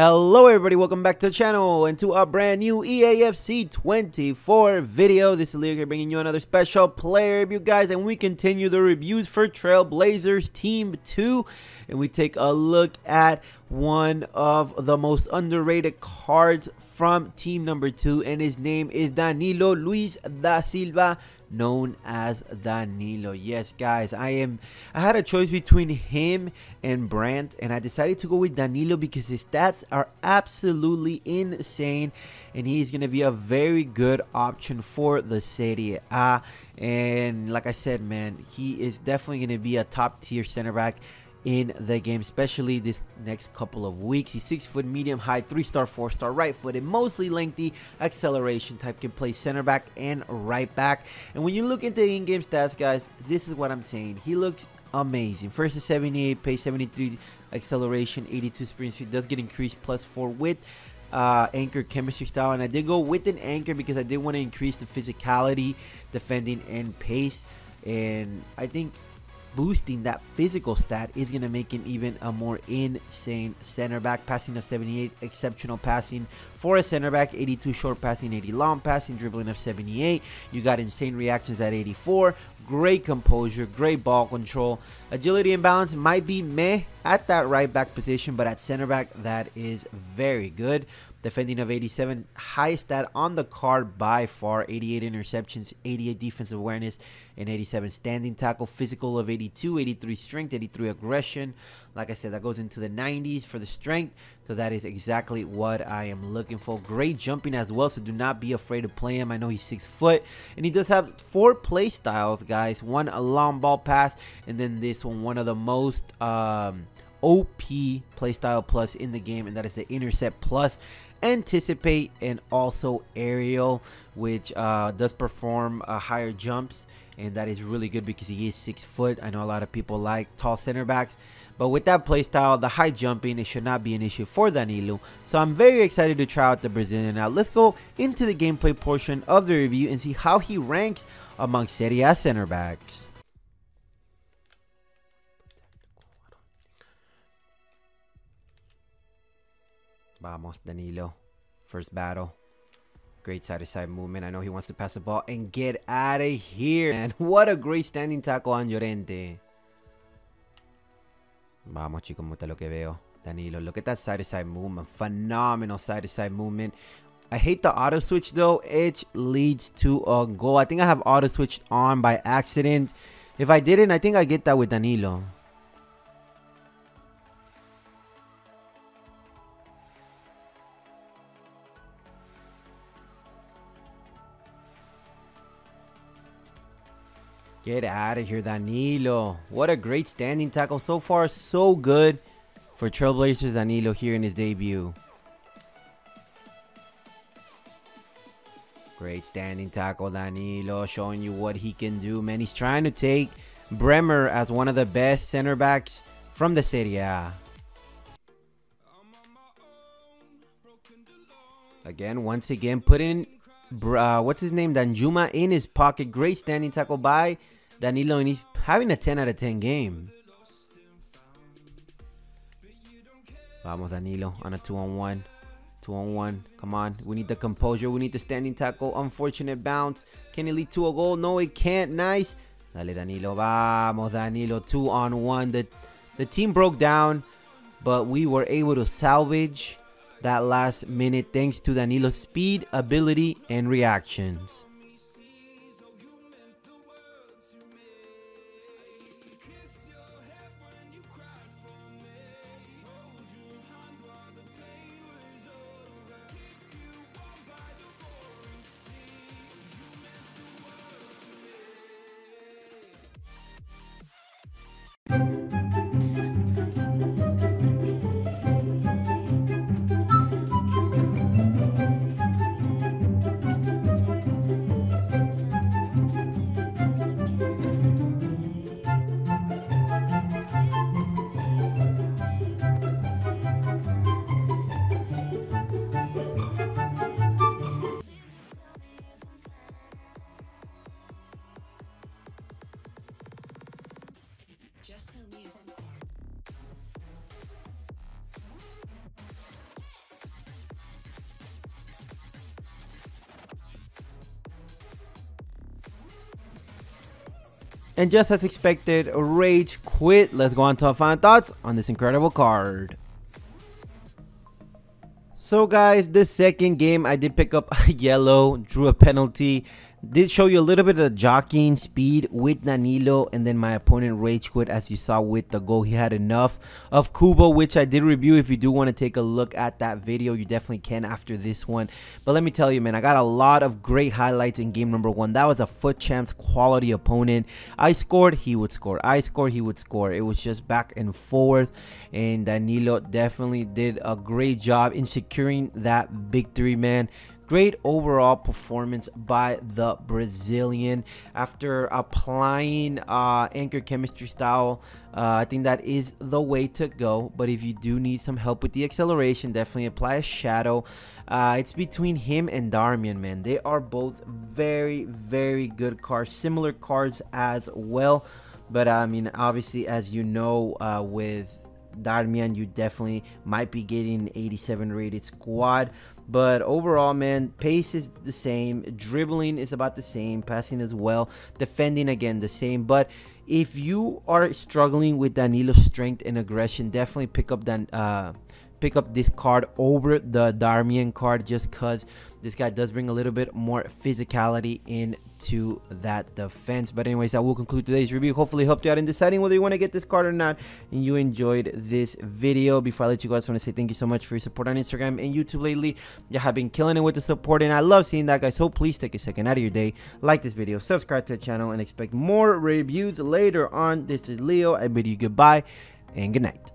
Hello everybody, welcome back to the channel and to a brand new EAFC 24 video. This is Leo here bringing you another special player review guys and we continue the reviews for Trailblazers Team 2 and we take a look at one of the most underrated cards from team number 2 and his name is Danilo Luiz da Silva known as Danilo. Yes, guys, I am. I had a choice between him and Brandt, and I decided to go with Danilo because his stats are absolutely insane, and he's gonna be a very good option for the Serie A. And like I said, man, he is definitely gonna be a top tier center back in the game, especially this next couple of weeks. He's six foot, medium height, three star, four star, right footed, mostly lengthy, acceleration type, can play center back and right back. And when you look into in game stats, guys, this is what I'm saying. He looks amazing. First is 78, pace 73, acceleration, 82 sprint speed, does get increased plus four with uh, anchor chemistry style. And I did go with an anchor because I did want to increase the physicality, defending, and pace. And I think boosting that physical stat is going to make him even a more insane center back. Passing of 78, exceptional passing for a center back, 82 short passing, 80 long passing, dribbling of 78. You got insane reactions at 84. Great composure, great ball control. Agility and balance might be meh at that right back position, but at center back, that is very good defending of 87 highest stat on the card by far 88 interceptions 88 defensive awareness and 87 standing tackle. Physical of 82 83 strength 83 aggression. Like i said that goes into the 90s for the strength. So that is exactly what i am looking for. Great jumping as well so do not be afraid to play him. I know he's six foot and he does have four play styles guys. One a long ball pass and then this one one of the most um OP playstyle plus in the game, and that is the intercept plus anticipate and also aerial which uh, does perform uh, higher jumps and that is really good because he is six foot. I know a lot of people like tall center backs but with that playstyle the high jumping it should not be an issue for danilo. So i'm very excited to try out the brazilian. Now let's go into the gameplay portion of the review and see how he ranks among serie a center backs Vamos, Danilo. First battle. Great side-to-side -side movement. I know he wants to pass the ball and get out of here. And what a great standing tackle on Llorente. Vamos, chicos, muta lo que veo. Danilo, look at that side-to-side -side movement. Phenomenal side-to-side -side movement. I hate the auto switch though. It leads to a goal. I think I have auto switched on by accident. If I didn't, I think I get that with Danilo. Get out of here, Danilo. What a great standing tackle. So far, so good for Trailblazers Danilo here in his debut. Great standing tackle, Danilo, showing you what he can do, man. He's trying to take Bremer as one of the best center backs from the Serie A. Again, once again, putting uh, what's his name, Danjuma in his pocket. Great standing tackle by Danilo, and he's having a 10 out of 10 game. Vamos, Danilo, on a 2 on 1. 2 on 1. Come on. We need the composure. We need the standing tackle. Unfortunate bounce. Can it lead to a goal? No, it can't. Nice. Dale, Danilo. Vamos, Danilo. 2 on 1. The, the team broke down, but we were able to salvage that last minute thanks to Danilo's speed, ability, and reactions. And just as expected, Rage quit. Let's go on to our final thoughts on this incredible card. So guys, this second game I did pick up a yellow, drew a penalty, did show you a little bit of the jockeying speed with Danilo and then my opponent rage quit as you saw with the goal. He had enough of Kubo which I did review. If you do want to take a look at that video you definitely can after this one. But let me tell you man I got a lot of great highlights in game number one. That was a FUT Champs quality opponent. I scored he would score. I scored he would score. It was just back and forth and Danilo definitely did a great job in securing that victory man Great overall performance by the Brazilian after applying uh, anchor chemistry style. Uh, I think that is the way to go. But if you do need some help with the acceleration, definitely apply a shadow. Uh, it's between him and Darmian, man. They are both very, very good cards. Similar cards as well. But I mean, obviously, as you know, uh, with Darmian, you definitely might be getting 87 rated squad. But overall, man, pace is the same. Dribbling is about the same. Passing as well. Defending, again, the same. But if you are struggling with Danilo's strength and aggression, definitely pick up Dan, uh, pick up this card over the Darmian card just because this guy does bring a little bit more physicality into that defense. But anyways, I will conclude today's review. Hopefully helped you out in deciding whether you want to get this card or not. And you enjoyed this video. Before I let you guys, I want to say thank you so much for your support on Instagram and YouTube lately. You have been killing it with the support and I love seeing that guys. So please take a second out of your day, like this video, subscribe to the channel, and expect more reviews later on. This is Leo. I bid you goodbye and good night.